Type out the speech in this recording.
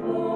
Let